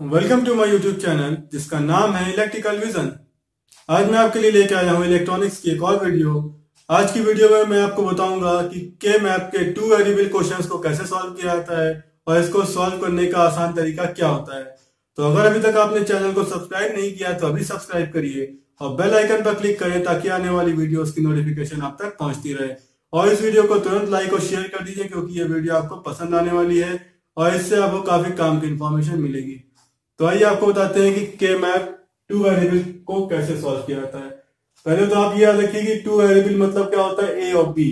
Welcome to my YouTube channel जिसका नाम है इलेक्ट्रिकल विजन आज मैं आपके लिए लेके आया हूँ इलेक्ट्रॉनिक्स की एक और वीडियो आज की वीडियो में मैं आपको बताऊँगा कि के मैप के टू वेरिएबल क्वेश्चंस को कैसे सॉल्व किया जाता है और इसको सॉल्व करने का आसान तरीका क्या होता है. तो अगर अभी तक आपने चैनल को सब्सक्राइब नहीं किया तो अभी सब्सक्राइब करिए और बेल आइकन पर क्लिक करें ताकि आने वाली वीडियो की नोटिफिकेशन आप तक पहुँचती रहे. और इस वीडियो को तुरंत लाइक और शेयर कर दीजिए, क्योंकि ये वीडियो आपको पसंद आने वाली है और इससे आपको काफ़ी काम की इन्फॉर्मेशन मिलेगी. तो आइए आपको बताते हैं कि के मैप टू वेरिएबल को कैसे सॉल्व किया जाता है। पहले तो आप ये याद रखिए कि टू वेरिएबल मतलब क्या होता है? ए और बी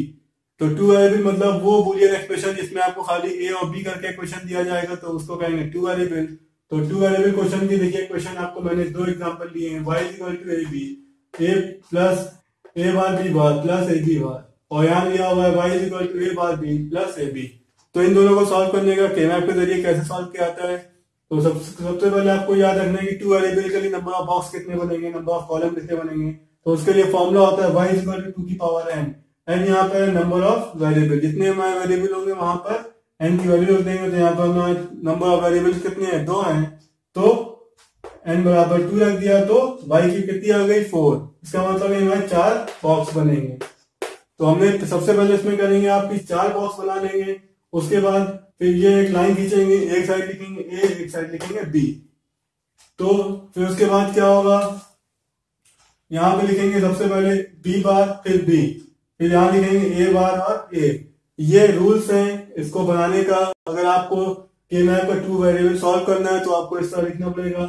तो टू वेरिएबल मतलब वो बुलियन एक्सप्रेशन जिसमें आपको खाली ए और बी करके क्वेश्चन दिया जाएगा तो उसको कहेंगे टू वेरिएबल तो टू वेरिएबल क्वेश्चन की देखिए क्वेश्चन आपको मैंने दो एग्जांपल लिए हैं। Y equal to A B A plus A bar B bar plus A B bar और यहाँ लिया हुआ है, y equal to A bar B plus A B तो इन दोनों को सॉल्व करने का के मैप के ज़रिए कैसे सॉल्व किया जाता है? तो सब, सबसे पहले आपको याद रखना है कि टू वेरिएबल के लिए नंबर ऑफ़ बॉक्स कितने बनेंगे नंबर ऑफ़ कॉलम कितने बनेंगे। तो उसके लिए फॉर्मूला होता है वाई इक्वल टू की पावर एन एन यहाँ पर नंबर ऑफ़ वेरिएबल जितने हमारे वेरिएबल होंगे वहाँ पर एन की वैल्यू देंगे। तो यहाँ पर हमारे नंबर ऑफ़ वेरिएबल कितने हैं? दो हैं। तो एन बराबर टू रख दिया तो वाई की कितनी आ गई? फोर इसका मतलब हमारे चार बॉक्स बनेंगे। तो हमने सबसे पहले इसमें करेंगे? आप चार बॉक्स बना लेंगे। उसके बाद फिर ये एक लाइन खींचेंगे, एक साइड लिखेंगे, ए, एक साइड लिखेंगे बी तो फिर उसके बाद क्या होगा? यहाँ पे लिखेंगे सबसे पहले बी बार, फिर बी फिर यहाँ लिखेंगे ए बार और ए ये रूल्स हैं इसको बनाने का। अगर आपको के मैप का टू वेरिएबल सॉल्व करना है तो आपको इस तरह लिखना पड़ेगा।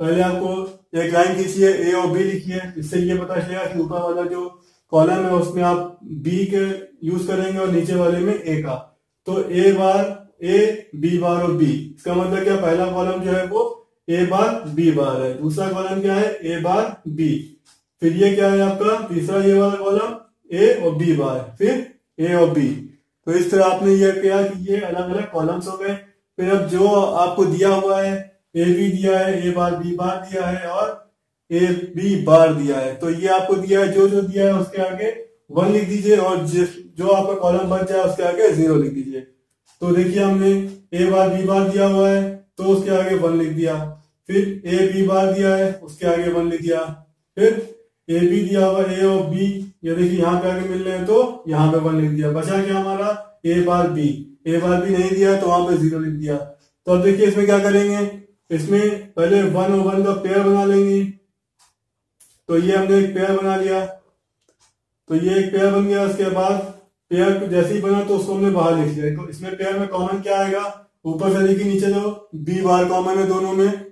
पहले आपको एक लाइन खींचिए ए और बी लिखिए। इससे ये पता चलेगा कि ऊपर वाला जो कॉलम है, उसमें आप बी के यूज़ करेंगे और नीचे वाले में ए का। तो ए बार ए बी बार और बी इसका मतलब क्या? पहला कॉलम जो है वो ए बार बी बार है। दूसरा कॉलम क्या है? ए बार बी फिर ये क्या है आपका? तीसरा ये वाला कॉलम ए और बी बार फिर ए और बी तो इस तरह आपने ये किया कि ये अलग अलग कॉलम्स हो गए। फिर अब जो आपको दिया हुआ है ए बी दिया है ए बार बी बार दिया है और ए बी बार दिया है। तो ये आपको दिया है, जो जो दिया है उसके आगे वन लिख दीजिए और जिस, जो आपका कॉलम बच जाए, उसके आगे ज़ीरो लिख दीजिए। तो देखिए हमने ए बार बी बार दिया हुआ है तो उसके आगे वन लिख दिया। फिर ए बी बार दिया है, उसके आगे वन लिख दिया। फिर ए बी दिया हुआ ए और बी ये देखिए यहाँ पे आगे मिल रहे हैं तो यहाँ पे वन लिख दिया। बचा क्या हमारा? ए बार बी ए बार बी नहीं दिया तो वहाँ पे ज़ीरो लिख दिया। तो अब देखिए इसमें क्या करेंगे? इसमें पहले वन और वन का पेयर बना लेंगे। तो ये हमने एक पेयर बना लिया। तो ये एक पेयर बन गया, उसके बाद पेयर जैसे ही बना तो उसको हमने बाहर लिख लिया इसमें पेयर में कॉमन क्या आएगा? ऊपर से देखिए, नीचे जो बी बार कॉमन है दोनों में।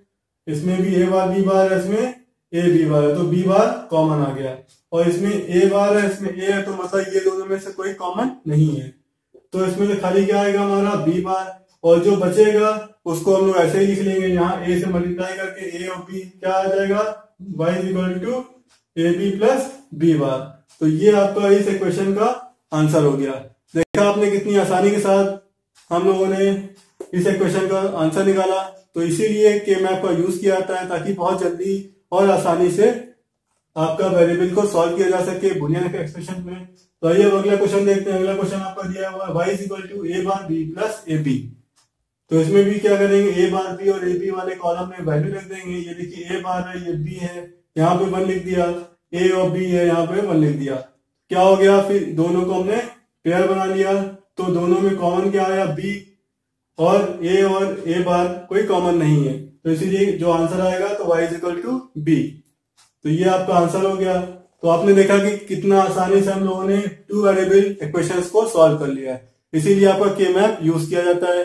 इसमें भी ए बार बी बार है, इसमें ए बी बार है। तो बी बार कॉमन आ गया। और इसमें ए बार है, इसमें ए है तो मतलब ये दोनों में से कोई कॉमन नहीं है। तो इसमें से खाली क्या आएगा हमारा? बी बार और जो बचेगा, उसको हम लोग ऐसे ही लिख लेंगे, यहाँ ए से मल्टीप्लाई करके ए और बी क्या आ जाएगा? Y equal to A B plus B bar तो ये आपका इस इक्वेशन का आंसर हो गया। देखा आपने कितनी आसानी के साथ हम लोगों ने इस क्वेश्चन का आंसर निकाला। तो इसीलिए के मैप का यूज़ किया जाता है ताकि बहुत जल्दी और आसानी से आपका वेरिएबल को सॉल्व किया जा सके बुनियाद के एक्सप्रेशन में। तो आइए अगला क्वेश्चन देखते हैं। अगला क्वेश्चन आपका दिया हुआ है Y equal to A bar B plus A B तो इसमें भी क्या करेंगे? ए बार बी और ए बी वाले कॉलम में वैल्यू लिख देंगे। ये देखिए ए बार है, ये बी है। यहाँ पे वन लिख दिया। ए और बी है यहाँ पे वन लिख दिया। क्या हो गया? फिर दोनों को हमने पेयर बना लिया। तो दोनों में कॉमन क्या आया? बी और ए और ए बार कोई कॉमन नहीं है। तो इसीलिए जो आंसर आएगा तो Y is equal to B तो ये आपका आंसर हो गया। तो आपने देखा कि कितना आसानी से हम लोगों ने टू वेरिएबल इक्वेशंस को सॉल्व कर लिया है। इसीलिए आपका के मैप यूज़ किया जाता है।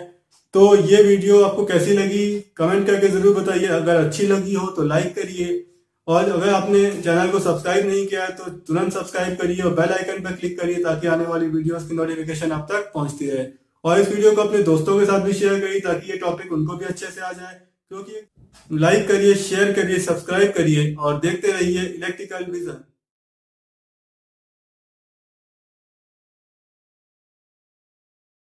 तो ये वीडियो आपको कैसी लगी? कमेंट करके ज़रूर बताइए। अगर अच्छी लगी हो तो लाइक करिए। और अगर आपने चैनल को सब्सक्राइब नहीं किया है तो तुरंत सब्सक्राइब करिए और बेल आइकन पर क्लिक करिए ताकि आने वाली वीडियोस की नोटिफिकेशन आप तक पहुँचती रहे। और इस वीडियो को अपने दोस्तों के साथ भी शेयर करिए ताकि ये टॉपिक उनको भी अच्छे से आ जाए। क्योंकि लाइक करिए शेयर करिए सब्सक्राइब करिए और देखते रहिए इलेक्ट्रिकल विजन